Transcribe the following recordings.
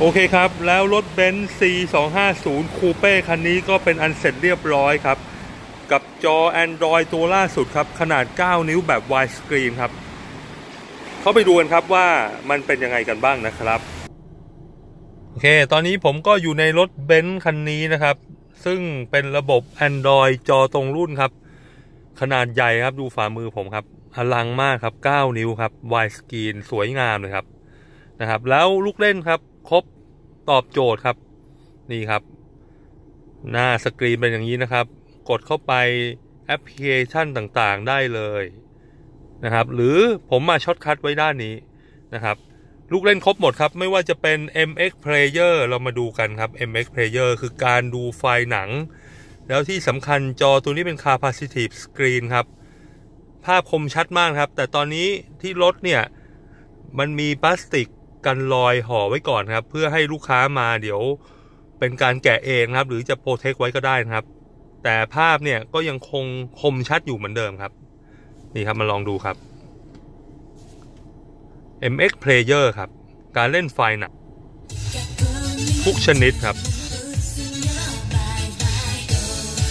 โอเคครับ แล้วรถเบนซ์ C250 คูเป้คันนี้ก็เป็นอันเสร็จเรียบร้อยครับ กับจอ Android ตัวล่าสุดครับ ขนาด 9 นิ้วแบบ wide screen ครับ เข้าไปดูกันครับว่ามันเป็นยังไงกันบ้างนะครับ โอเค ตอนนี้ผมก็อยู่ในรถเบนซ์คันนี้นะครับ ซึ่งเป็นระบบ Android จอตรงรุ่นครับ ขนาดใหญ่ครับดูฝ่ามือผมครับอลังมากครับ 9 นิ้วครับ wide screen สวยงามเลยครับนะครับ แล้วลูกเล่นครับ ครบตอบโจทย์ครับ นี่ครับ หน้าสกรีนเป็นอย่างนี้นะครับ กดเข้าไปแอปพลิเคชันต่างๆได้เลยนะครับ หรือผมมา shortcut ไว้ด้านนี้นะครับ ลูกเล่นครบหมดครับ ไม่ว่าจะเป็น MX Player เรามาดูกันครับ MX Player คือการดูไฟล์หนัง แล้วที่สำคัญจอตัวนี้เป็น Capacitive Screen ครับ ภาพคมชัดมากครับ แต่ตอนนี้ที่รถเนี่ย มันมีพลาสติก กันรอยห่อไว้ก่อนครับ เพื่อให้ลูกค้ามาเดี๋ยวเป็นการแกะเองครับ หรือจะโปรเทคไว้ก็ได้นะครับ แต่ภาพเนี่ยก็ยังคงคมชัดอยู่เหมือนเดิมครับ นี่ครับมาลองดูครับ MX Player ครับ การเล่นไฟหนักทุกชนิดครับ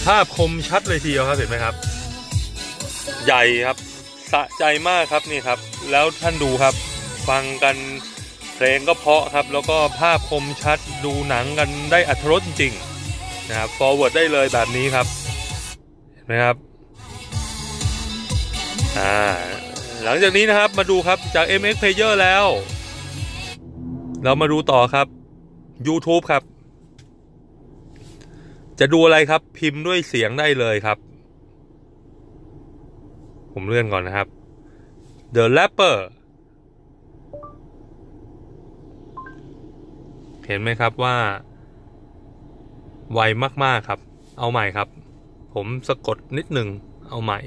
ภาพคมชัดเลยทีเดียวครับเห็นไหมครับ ใหญ่ครับ สะใจมากครับนี่ครับ แล้วท่านดูครับ ฟังกัน เพลงก็เพาะครับ แล้วก็ภาพคมชัดดูหนังกันได้อัธรสจริงๆนะครับ forward ได้เลยแบบนี้ครับเห็นไหมครับอ่าหลังจากนี้นะครับมาดูครับจาก MX Player แล้ว เรามาดูต่อครับ YouTube ครับ จะดูอะไรครับพิมพ์ด้วยเสียงได้เลยครับ ผมเลื่อนก่อนนะครับ The Rapper เห็นไหมครับว่า ไวมากๆครับ เอาใหม่ครับ ผมสะกดนิดหนึ่งเอาใหม่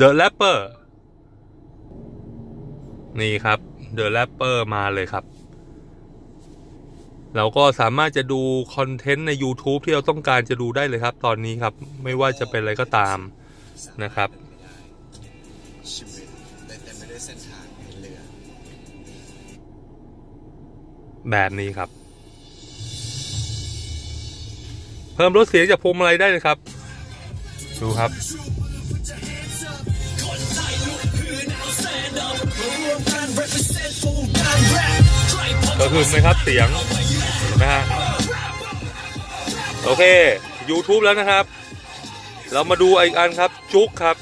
The Rapper นี่ครับ The Rapper มาเลยครับ เราก็สามารถจะดูคอนเทนต์ใน YouTube ที่เราต้องการจะดูได้เลยครับ ตอนนี้ครับ ไม่ว่าจะเป็นอะไรก็ตามนะครับ ชีวิตได้เต็มไปด้วยเส้นทาง แบบนี้ครับ เพิ่มลดเสียงจากพวงมาลัยได้เลยครับ ดูครับก็คือไหมครับเสียงเห็นไหมฮะโอเค YouTube แล้วนะครับ เรามาดูอีกอันครับ จุกครับ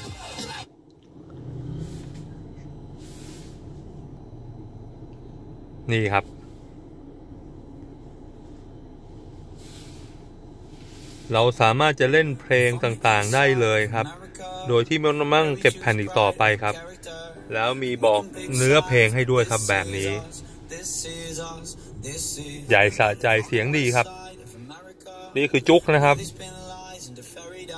นี่ครับ เราสามารถจะเล่นเพลงต่างๆได้เลยครับ โดยที่ไม่ต้องมั่งเก็บแผ่นอีกต่อไปครับ แล้วมีบอกเนื้อเพลงให้ด้วยครับแบบนี้ใหญ่สะใจเสียงดีครับ นี่คือ JOOX นะครับ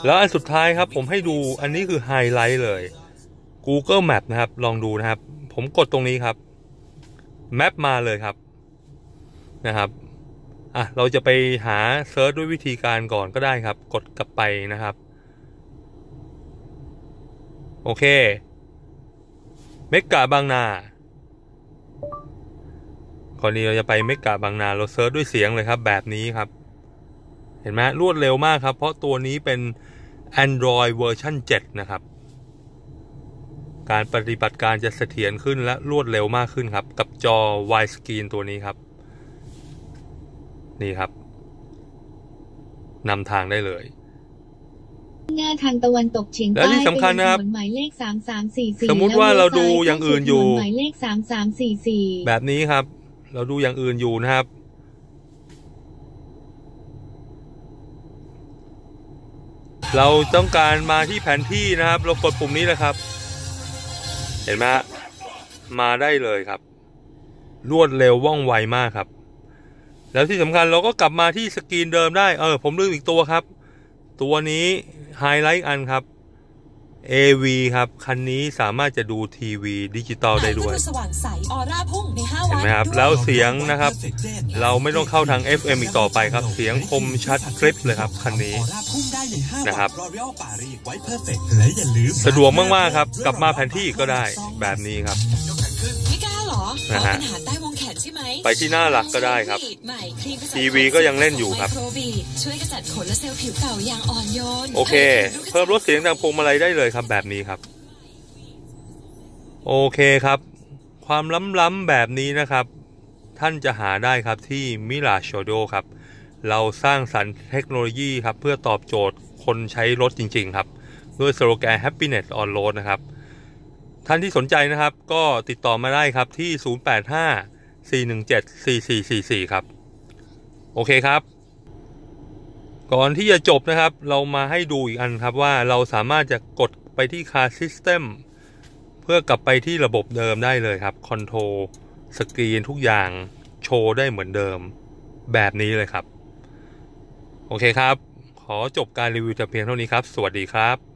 แล้วอันสุดท้ายครับ ผมให้ดูอันนี้คือไฮไลท์เลย Google Map นะครับ ลองดูนะครับ ผมกดตรงนี้ครับ map มาเลยครับนะครับ อะเราจะไปหา search ด้วยวิธีการก่อนก็ได้ครับ กดกลับไปนะครับ โอเค เมกะบางนาก่อนนี้เราจะไปเมกะบางนา เรา search ด้วยเสียงเลยครับ แบบนี้ครับ เห็นไหมรวดเร็วมากครับ เพราะตัวนี้เป็น Android เวอร์ชัน7นะครับ การปฏิบัติการจะเสถียรขึ้นและรวดเร็วมากขึ้นครับ กับจอ Wide Screen ตัวนี้ครับ นี่ครับนำทางได้เลยหน้าทางตะวันตกเฉียงใต้และที่สำคัญนะครับไปยังถนนหมายเลขสามสามสี่สี่สมมุติว่าเราดูอย่างอื่นอยู่หมายเลขสามสามสี่สี่แบบนี้ครับ เราดูอย่างอื่นอยู่นะครับ เราต้องการมาที่แผนที่นะครับ เรากดปุ่มนี้เลยครับ เห็นไหมฮะมาได้เลยครับ รวดเร็วว่องไวมากครับ แล้วที่สำคัญเราก็กลับมาที่สกรีนเดิมได้ เออ ผมลืมอีกตัวครับ ตัวนี้ไฮไลท์อันครับ AV ครับ คันนี้สามารถจะดูทีวีดิจิตอลได้ด้วยสว่างใสออร่าพุ่งใน5เห็นวันไหมครับด้วยแล้วเสียงนะครับ เราไม่ต้องเข้าทาง FM อีกต่อไปครับ เสียงคมชัดกริบเลยครับ คันนี้ออร่าพุ่งได้ใน5นะครับลอรีอัลปารีส White Perfect และอย่าลืมสะดวกมากๆครับ กลับมาแผนที่ก็ได้แบบนี้ครับ นะฮะปัญหาใต้วงแขนใช่ไหมไปที่หน้าหลักก็ได้ครับใหม่ครีมกระจัดทีวีก็ยังเล่นอยู่ครับไมโครบีดช่วยกระจัดขนและเซลล์ผิวเก่าอย่างอ่อนโยนโอเค เพิ่มลดเสียงจากพวงมาลัยได้เลยครับแบบนี้ครับ โอเคครับ ความล้ำๆแบบนี้นะครับ ท่านจะหาได้ครับที่มิลาโชโดครับ เราสร้างสรรค์เทคโนโลยีครับ เพื่อตอบโจทย์คนใช้รถจริง ๆ ครับ ด้วยสโลแกน happiness on road นะครับ ท่านที่สนใจนะครับก็ติดต่อมาได้ครับที่ 085 417 4444 ครับ โอเคครับ ก่อนที่จะจบนะครับ เรามาให้ดูอีกอันครับว่าเราสามารถจะกดไปที่ Car System เพื่อกลับไปที่ระบบเดิมได้เลยครับ control screen ทุกอย่างโชว์ได้เหมือนเดิมแบบนี้เลยครับ โอเคครับ ขอจบการรีวิวแต่เพียงเท่านี้ครับ สวัสดีครับ